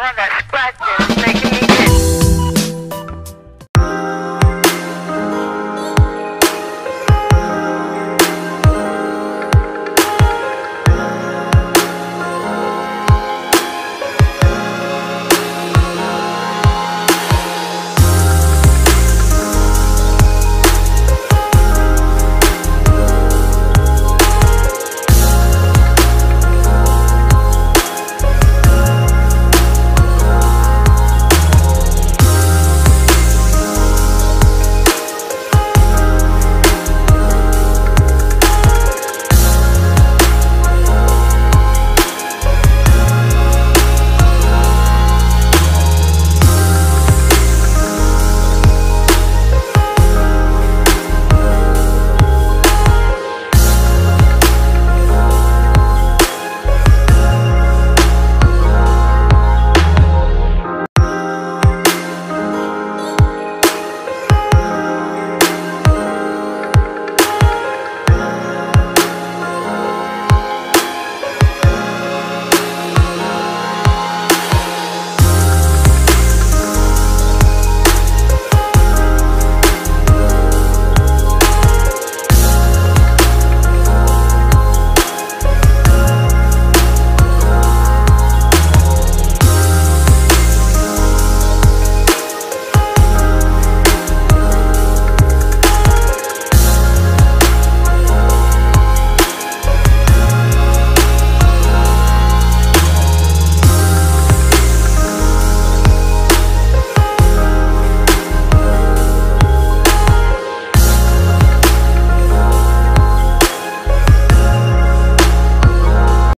wanna scratch